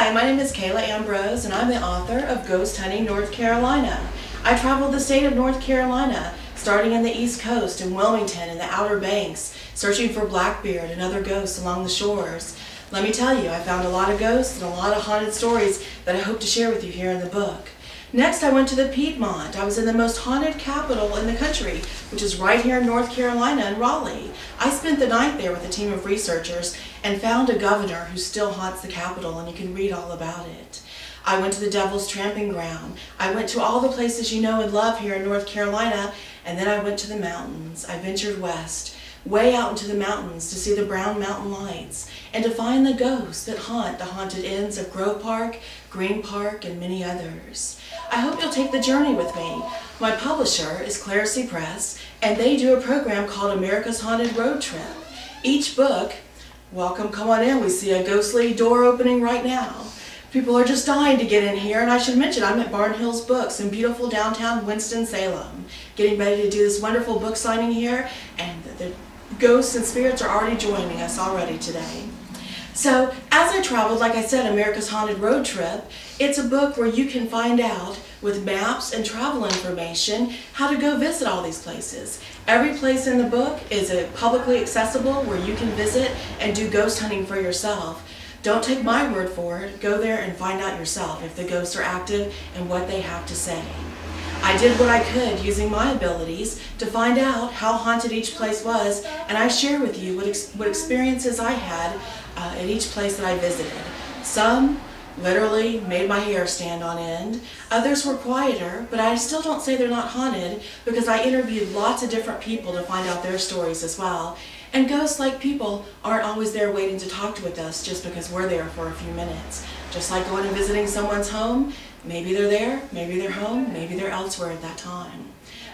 Hi, my name is Kala Ambrose, and I'm the author of Ghost Hunting North Carolina. I traveled the state of North Carolina, starting in the East Coast in Wilmington and the Outer Banks, searching for Blackbeard and other ghosts along the shores. Let me tell you, I found a lot of ghosts and a lot of haunted stories that I hope to share with you here in the book. Next, I went to the Piedmont. I was in the most haunted capitol in the country, which is right here in North Carolina in Raleigh. I spent the night there with a team of researchers and found a governor who still haunts the capitol, and you can read all about it. I went to the Devil's Tramping Ground. I went to all the places you know and love here in North Carolina, and then I went to the mountains. I ventured west way out into the mountains to see the brown mountain lights and to find the ghosts that haunt the haunted inns of Grove Park, Green Park, and many others. I hope you'll take the journey with me. My publisher is Clerisy Press, and they do a program called America's Haunted Road Trip. Each book, welcome, come on in, we see a ghostly door opening right now. People are just dying to get in here, and I should mention I'm at Barnhill's Books in beautiful downtown Winston-Salem, getting ready to do this wonderful book signing here, and the ghosts and spirits are already joining us already today. So as I traveled, like I said, America's Haunted Road Trip, it's a book where you can find out with maps and travel information how to go visit all these places. Every place in the book is a publicly accessible where you can visit and do ghost hunting for yourself. Don't take my word for it. Go there and find out yourself if the ghosts are active and what they have to say. I did what I could using my abilities to find out how haunted each place was, and I share with you what, ex what experiences I had uh, at each place that I visited. Some literally made my hair stand on end. Others were quieter, but I still don't say they're not haunted because I interviewed lots of different people to find out their stories as well. And ghosts, like people, aren't always there waiting to talk with us just because we're there for a few minutes. Just like going and visiting someone's home, maybe they're there, maybe they're home, maybe they're elsewhere at that time.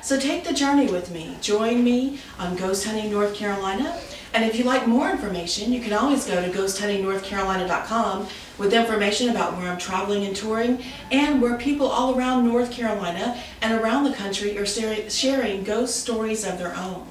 So take the journey with me. Join me on Ghost Hunting North Carolina. And if you'd like more information, you can always go to ghosthuntingnorthcarolina.com with information about where I'm traveling and touring and where people all around North Carolina and around the country are sharing ghost stories of their own.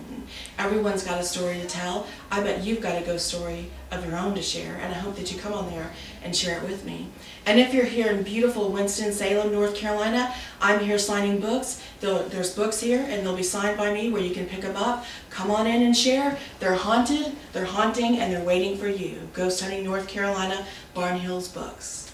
Everyone's got a story to tell. I bet you've got a ghost story of your own to share, and I hope that you come on there and share it with me. And if you're here in beautiful Winston-Salem, North Carolina, I'm here signing books. There's books here, and they'll be signed by me where you can pick them up. Come on in and share. They're haunted, they're haunting, and they're waiting for you. Ghost Hunting North Carolina, Barnhill's Books.